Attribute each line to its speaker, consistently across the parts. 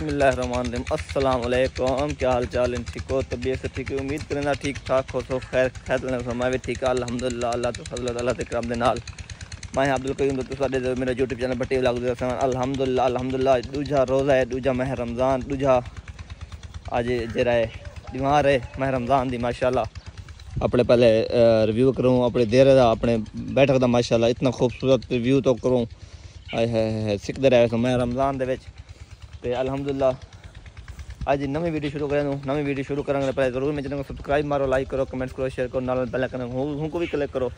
Speaker 1: बिस्मिल्लाम अस्सलाम वालेकुम क्या हाल चाल इन ठीक हो? तबीयत से ठीक उम्मीद करें ठीक ठाक हो सो खैर खैर मैं भी ठीक है अल्लाह तो फजल अल्लाह के करम मैं अब्दुल करीम तो साडे मेरा यूट्यूब चैनल बट्टी व्लॉग दे अलहमदुल्ला अलहमदुल्ला दूजा रोज़ा है, दूजा मह रमज़ान, दूजा अज जरा है बीमार है मह रमज़ान दी, माशाल्लाह। अपने पहले रिव्यू करूँ, अपने देर का अपने बैठक का माशाल्लाह, इतना खूबसूरत रिव्यू तो करूँ। सिखते रहे तो मैं रमज़ान विच। ਤੇ ਅਲਹਮਦੁਲਿਲਾ ਅੱਜ ਨਵੀਂ ਵੀਡੀਓ ਸ਼ੁਰੂ ਕਰਾਂ ਨੂੰ ਨਵੀਂ ਵੀਡੀਓ ਸ਼ੁਰੂ ਕਰਾਂਗੇ ਪਹਿਲੇ ਜ਼ਰੂਰ ਮੇਰੇ ਚੈਨਲ ਨੂੰ ਸਬਸਕ੍ਰਾਈਬ ਮਾਰੋ ਲਾਈਕ ਕਰੋ ਕਮੈਂਟ ਕਰੋ ਸ਼ੇਅਰ ਕਰੋ ਨਾਲ ਬੈਲ ਆਈਕਨ ਨੂੰ ਹੂੰ ਕੋ ਵੀ ਕਲਿੱਕ ਕਰੋ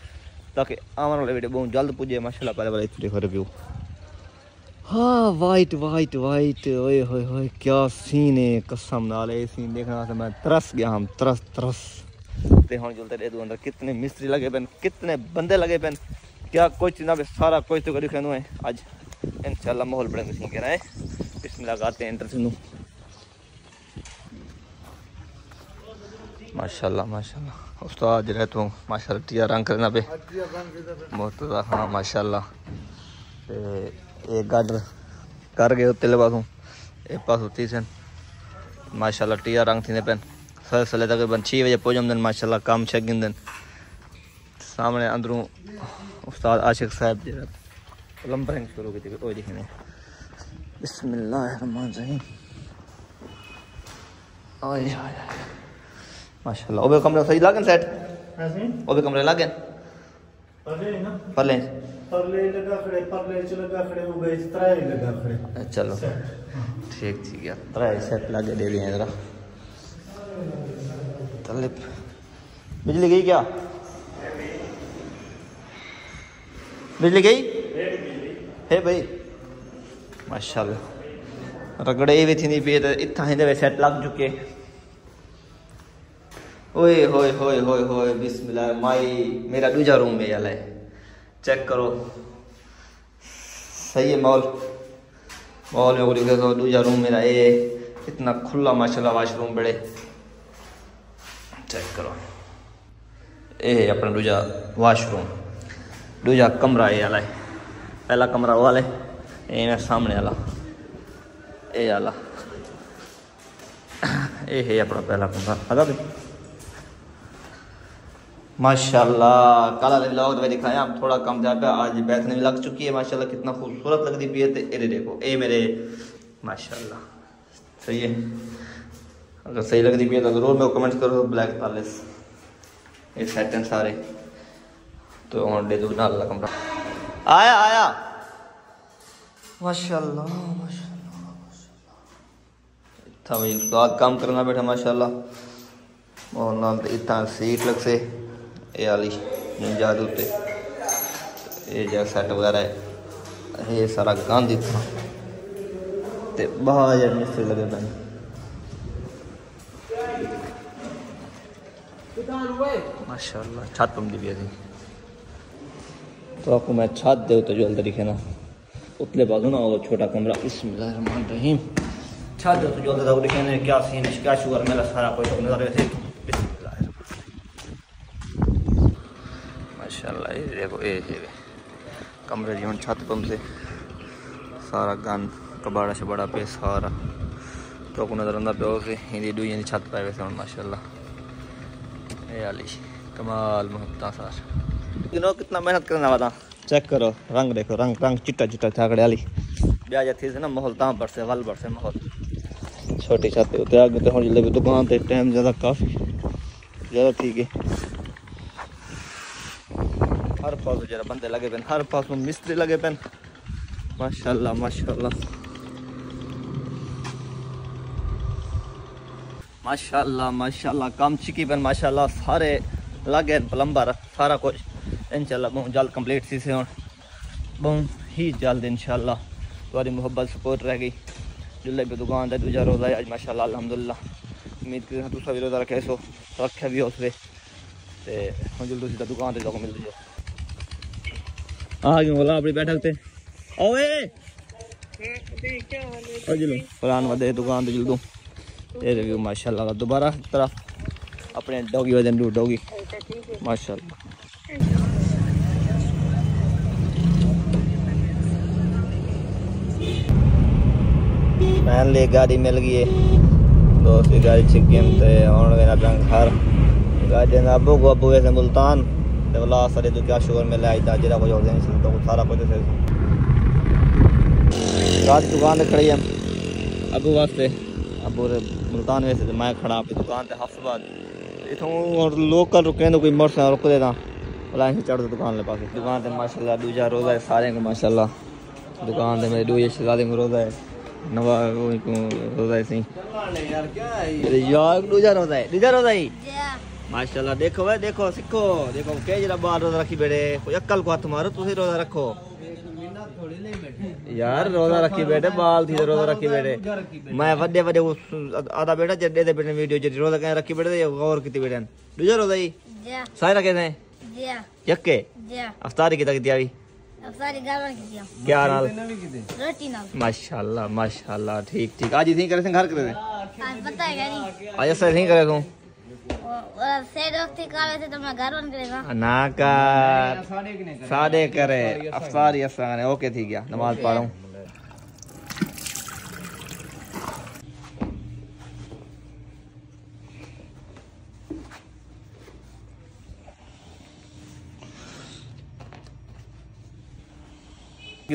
Speaker 1: ताकि आने वाले वीडियो बहुत जल्द पूजे माशाल्लाह पहले वाले देखो रिव्यू हाँ वाइट वाइट वाइट ओए होए होए क्या सीन है कसम नाल ये सीन देखना से मैं तरस गया हम तरस तरस ते हुन जुलते दे अंदर कितने मिस्त्री लगे पेन कितने बंदे लगे पेन क्या कुछ ना सारा कुछ तो करी खानो है आज इंशाल्लाह माहौल बड़े सीन के रहा है इसमें लगाते हैं माशाल्लाह माशाल्लाह। जो तो माशाल्लाह टिया रंग करना पे। बहुत हाँ माशाल्लाह। ते एक गाडर कर गए उत्ते पासों। एक पासों तीसन माशाल्लाह टिया रंग थी पेन। सर सले तकरीबन छः बजे दिन माशाल्लाह काम छगिन दिन सामने अंदरों उस्ताद आशिक साहब जो प्लम्बरिंग शुरू की दिखने। माशाल्लाह। ओबे कमरे सही लागन सेट ओबे कमरे लागन?
Speaker 2: परले
Speaker 1: परले
Speaker 2: परले लगा खड़े परले च लगा खड़े हो गए त्राए लगा खड़े।
Speaker 1: चलो। ठीक ठीक है त्रै सेट लागे दे दिए जरा। बिजली गई क्या? बिजली गई? है भाई। माशाल्लाह। रगड़े भी थी पे तो इतना हिंदे सेट लग चुके। ओए, होए होए होए होए, बिस्मिल्लाह, माई, मेरा दूजा रूम है चेक करो। सही है, मॉल। मॉल में बोली तो दूजा रूम मेरा ये इतना खुला माशाल्लाह वाशरूम बड़े। चेक करो। ये अपना दूजा वाशरूम दूजा कमरा ये है पहला कमरा वो वाला मेरा सामने वाला। ये वाला। ये है अपना पहला कमरा लगा भी माशाल्लाह, कल वाले ब्लॉग में दिखाया। हम थोड़ा कम जा पे आज बैठने में लग चुकी है, माशाल्लाह, कितना खूबसूरत लगती पी है तो। ये देखो, ये मेरे। माशाल्लाह। सही है। अगर सही लगती पी है तो ज़रूर मेरे कमेंट करो ब्लैक पैलेस ये सेट हैं सारे। तो और दे दो ना अल्लाह कमरा आया आया। माशाल्लाह। इतना करना बैठा, माशाल्लाह। और इतना सीट लग से ये वाली जादू ते ये जो सेट वगैरह है ये सारा गंद इतना ते बाहर यार मिस्त्री लगे मैंने माशाल्लाह, छत पम दी भी तो आपको मैं छत दे तो जो अंदर दिखे ना। उतले बाजू ना वो छोटा कमरा। बिस्मिल्लाहिर्रहमानिर्रहीम। तो जो दिखे ना क्या सीन क्या शुगर मेरा सारा कोई तो नज़र माशाल्लाह ये देखो ये कमरे जीवन छत पम से सारा गन कबाड़ा शबाड़ा पे सारा। तो को नज़र आंदा पे से हिंदी दी छत पाए वैसे माशाल्लाह। ये आली कमाल मोहब्बत सार। दिनों कितना मेहनत करना वाला? चेक करो रंग देखो रंग रंग चिट्टा चिट्टा झाकड़े वाली। ब्याह जाती से ना माहौल तां पर से वल पर से माहौल। छोटी छत उते आगे तो हम जल्दी दुकान ते टाइम ज़्यादा काफ़ी। ज़्यादा ठीक है। हर पास जरा बंदे लगे पेन हर पास में मिस्त्री लगे पेन। माशाल्लाह माशाल्लाह। माशाल्लाह माशाल्लाह काम चिकी पेन माशाल्लाह। सारे लगे प्लम्बर सारा कुछ। इंशाल्लाह बहुत जल्द कंप्लीट सी से बहुत ही जल्द इंशाल्लाह तुम्हारी मोहब्बत सपोर्ट रह गई। जुल्ले पे दुकान का दूजा रोज़ा है, आज माशाल्लाह, अल्हम्दुलिल्लाह। उम्मीद कर तुसा भी रोज़ा रखे सो, रखे भी उससे ते हम जल्द सीधा दुकान ते जाको मिल जाओ। आ गए बोला अपनी बैठक ते। ओए! वदे दुकान ते रिव्यू माशाल्लाह, दोबारा तरह अपने डॉगी वज़न डॉगी। माशाल्लाह। फाइनली गाड़ी मिल गई दोस्त की गाड़ी छिक ते हुन वेना पिया घर गाड़ी ना अबू को अबू वैसे मुल्तान वला सारे तो क्या शुगर मिला आई दा जेड़ा कुछ और देने से तो सारा कुछ दुकान खड़ी है अबू वास्ते अबू मुल्तान वैसे ते मैं खड़ा अपनी दुकान ते हफ़्ते बाद इथों लोकल रुके तो कोई मोटरसाइकिल रुक दे दा भला असीं चढ़ दुकान पासे दुकान ते माशाल्लाह दूजा रोजा है सारे को माशाल्लाह दुकान ते मेरे दूजे शहजादे को रोजा है नवा रोजा है सही। अरे यार दूजा रोजा है दूजा रोजा है माशाल्लाह देखो भाई देखो सीखो देखो के जरा बाल रोजा रखी बैठे। कोई अक्ल को हाथ मारो तुसी रोजा रखो। यार रोजा रखी बैठे बाल थी रोजा रखी बैठे। मैं वड्डे वड्डे आधा बेटा जड्डे दे बैठे वीडियो जड़ी रोजा कहीं रखी बैठे गौर की बैठे दूजा रोजा ही सारे रखे थे यक्के? अफ्तारी की तक दिया भी क्या नाल माशाल्लाह माशाल्लाह ठीक ठीक। आज इतनी करे थे घर करे थे? आज ऐसा नहीं करे तू? ना कर। सादे करे। करे। ओके थी गया नमाज़ पढ़ा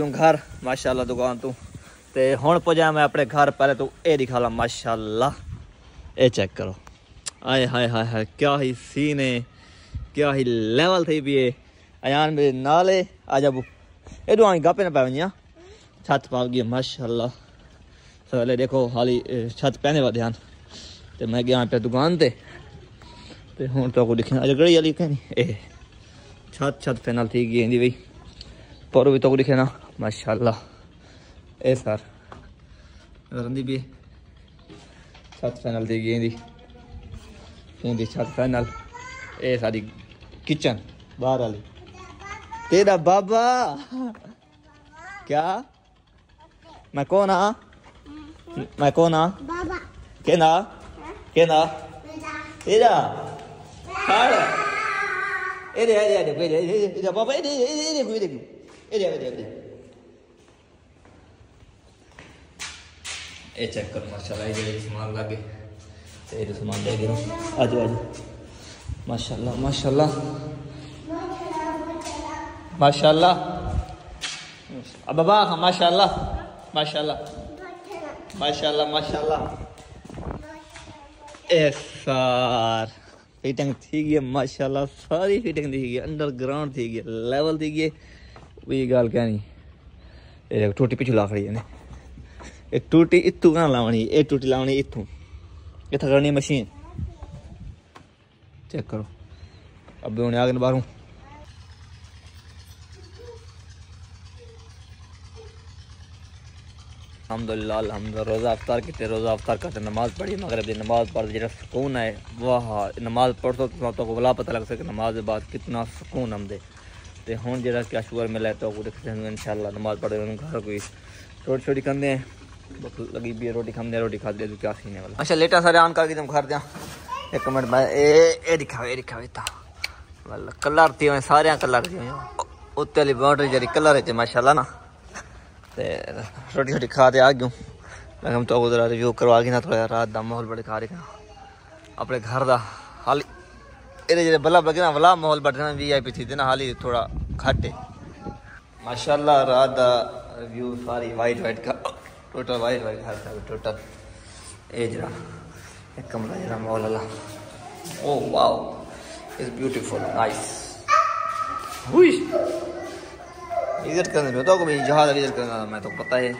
Speaker 1: घर, माशाल्लाह दुकान तू। ते हुन पुजा मैं अपने घर, पहले तू ए दिखा ला, माशाल्लाह। ए चेक करो। आए हाय हाय हाय, क्या ही सीन है, क्या ही लेवल थी भी है अयान मेरे नाले, आ जाबू एडो आई गापे ना पावनिया छत पा गई माशाल्लाह। सवेले देखो, हाली छत पहने वाले ध्यान। ते मैं गया पे दुकान ते। ते हुन तो को दिखना अज गड़ी वाली कहनी ए, छत छत फाइनल थी गई इंदी भाई पर भी तो को दिखे ना। माशाल्लाह ए सर रंदी भी छत फैनल थी गई इंदी इंदी छत फैनल ए सारी किचन बाहर वाली तेरा बाबा क्या मैं कौन आ मैं कौन आ के ना तेरा एरे एरे एरे बाबा माशाल्लाह माशाल्लाह एसार फिटिंग थी गई, माशाल्लाह, सारी फिटिंग थी गई अंडरग्राउंड थी वही गल कहनी। ये टूटी पिछू ला एक टूटी इतू कहाँ लावनी? ये टूटी लावनी इतू इतना करनी मशीन। चेक करो। अब उन्हें आगे बाहरों अलहमदुल्ला अलहमद रोज़ा अफ्तार किते, रोज़ा अफ्तार करते, नमाज़ पढ़ी मगर दी नमाज़ पढ़ जो सुकून है, वाह, नमाज़ पढ़ो तो तो भला पता लग सके नमाज़ के बाद कितना सुकून आमदे तो हूँ जो क्या शुगर मिला है तो देखते हैं इंशाल्लाह नमाज़ पढ़े घर कोई रोटी छोटी कंदे हैं। लगी भी है, रोटी रोटी तो क्या सीने वाला? अच्छा लेटा सारे आन करके तुम घर एक मिनट ए ए मतलब कलर थी सारे कलर थी उत्ते वाली जरी कलर है माशाल्लाह ना। ते रोटी शोटी खा ते आ मैं हम तो उधर रिव्यू करवा गई ना, थोड़ा रात का माहौल बड़े खा रहे अपने घर का हाल लगे ना, वला माहौल बड़ा थी ना, हाली थोड़ा घट्ट है। माशाल्लाह, रात का रिव्यू सारी वाइट वाइट का। टोटल वाइट वाइट घर था टोटल ए जरा एक कमरा जरा मॉल वाला ओ वाओ इज़ ब्यूटीफुल नाइस हुई इधर करने में तो को जहाज़ इधर करना मैं तो पता है.